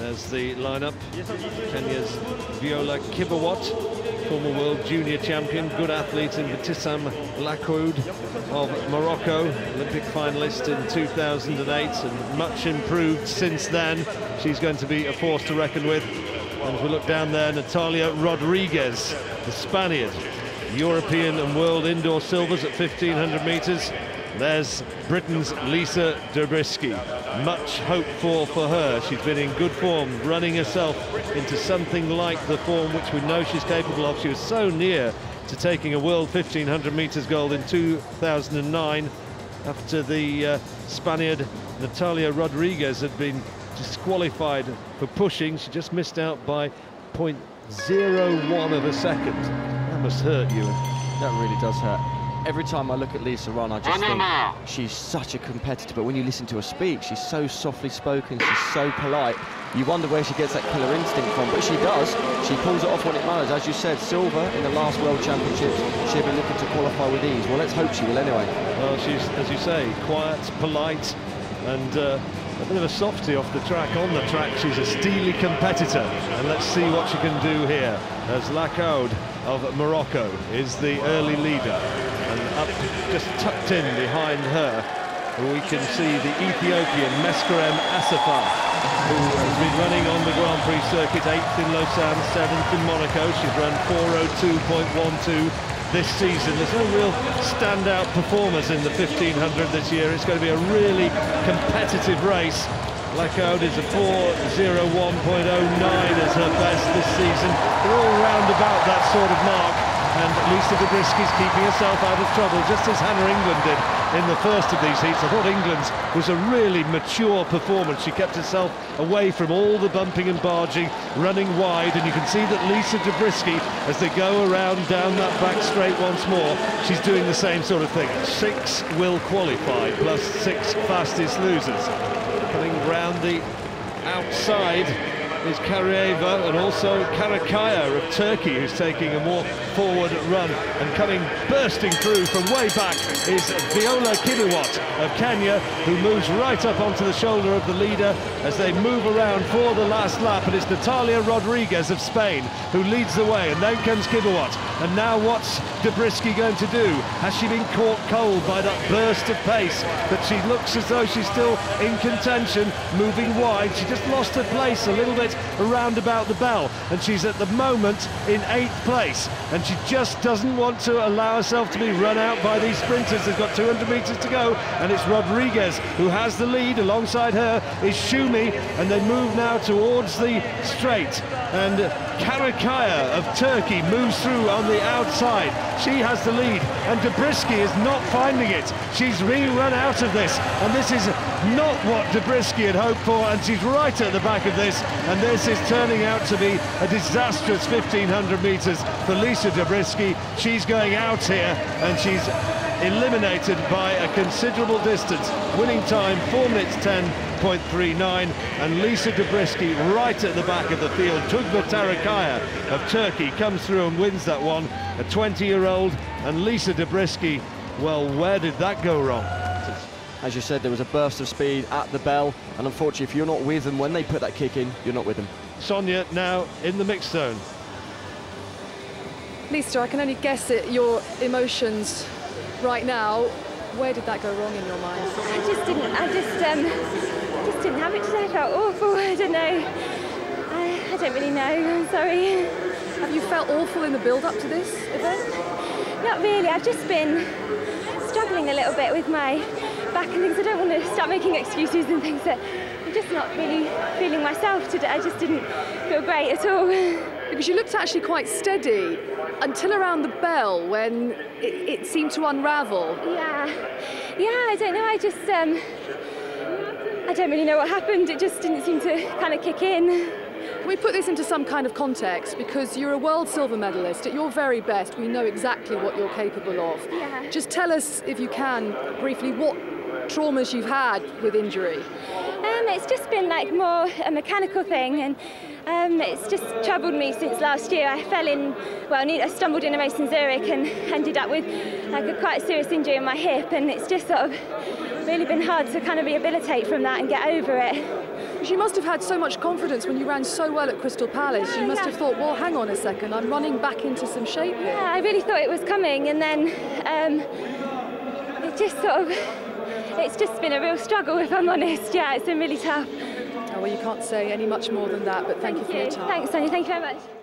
as the lineup. Kenya's Viola Kibiwot, former world junior champion, good athlete in Btissam Lakhouad of Morocco, Olympic finalist in 2008 and much improved since then. She's going to be a force to reckon with. And as we look down there, Natalia Rodriguez, the Spaniard, European and world indoor silvers at 1500 metres. There's Britain's Lisa Dobriskey. Much hope for for her. She's been in good form, running herself into something like the form which we know she's capable of. She was so near to taking a world 1500 metres gold in 2009 after the uh, Spaniard Natalia Rodriguez had been disqualified for pushing. She just missed out by 0.01 of a second. That must hurt you. That really does hurt. Every time I look at Lisa Ron, I just think she's such a competitor. But when you listen to her speak, she's so softly spoken, she's so polite. You wonder where she gets that killer instinct from, but she does. She pulls it off when it matters. As you said, silver in the last World Championships. She'll be looking to qualify with ease. Well, let's hope she will anyway. Well, she's, as you say, quiet, polite, and uh, a bit of a softie off the track. On the track, she's a steely competitor, and let's see what she can do here. As Lakhouad of Morocco is the early leader, and up just tucked in behind her, we can see the Ethiopian Meskerem Assefa, who has been running on the Grand Prix circuit, eighth in Lausanne, seventh in Monaco. She's run 402.12 this season. There's no real standout performers in the 1500 this year. It's going to be a really competitive race. Lakhouad is a 4.01.09 as her best this season. They're all round about that sort of mark. And Lisa Dobriskey's keeping herself out of trouble, just as Hannah England did in the first of these heats. I thought England's was a really mature performance. She kept herself away from all the bumping and barging, running wide, and you can see that Lisa Dobriskey, as they go around down that back straight once more, she's doing the same sort of thing. Six will qualify, plus six fastest losers. Coming round the outside is Karieva and also Karakaya of Turkey, who's taking a more forward run. And coming bursting through from way back is Viola Kibiwot of Kenya, who moves right up onto the shoulder of the leader as they move around for the last lap. And it's Natalia Rodriguez of Spain who leads the way. And then comes Kibiwot. And now what's Dobriskey going to do? Has she been caught cold by that burst of pace that she looks as though she's still in contention, moving wide? She just lost her place a little bit around about the bell. And she's at the moment in eighth place. And she just doesn't want to allow herself to be run out by these sprinters. They've got 200 metres to go. And it's Rodriguez who has the lead alongside her is Shumi and they move now towards the straight. And Karakaya of Turkey moves through on the outside she has the lead and Dobriskey is not finding it she's re-run out of this and this is not what Dobriskey had hoped for and she's right at the back of this and this is turning out to be a disastrous 1500 metres for Lisa Dobriskey. She's going out here and she's eliminated by a considerable distance. Winning time 4 minutes 10.39 and Lisa Dobriskey right at the back of the field. Tugba Karakaya of Turkey comes through and wins that one. A 20-year-old and Lisa Dobriskey, well, where did that go wrong? As you said, there was a burst of speed at the bell, and unfortunately, if you're not with them when they put that kick in, you're not with them. Sonja now in the mixed zone. Lisa, I can only guess at your emotions right now. Where did that go wrong in your mind? I just didn't. I just um, just didn't have it today. I felt awful. I don't know. I, I don't really know. I'm sorry. Have you felt awful in the build-up to this event? Not really. I've just been struggling a little bit with my back and things. I don't want to start making excuses and things that I'm just not really feeling myself today. I just didn't feel great at all. Because you looked actually quite steady until around the bell when it, it seemed to unravel. Yeah, yeah, I don't know. I just, um, don't really know what happened. It just didn't seem to kind of kick in. We put this into some kind of context? Because you're a world silver medalist. At your very best, we know exactly what you're capable of. Yeah. Just tell us, if you can, briefly, what traumas you've had with injury. Um, it's just been like more a mechanical thing, and um, it's just troubled me since last year. I fell in, well, I stumbled in a race in Zurich and ended up with like a quite serious injury in my hip, and it's just sort of really been hard to kind of rehabilitate from that and get over it. You must have had so much confidence when you ran so well at Crystal Palace. Yeah, you must yeah. have thought, well, hang on a second, I'm running back into some shape here. Yeah, I really thought it was coming, and then um, it just sort of, it's just been a real struggle, if I'm honest. Yeah, it's been really tough. Oh, well, you can't say any much more than that, but thank, you for your time. Thanks, Sonja. Thank you very much.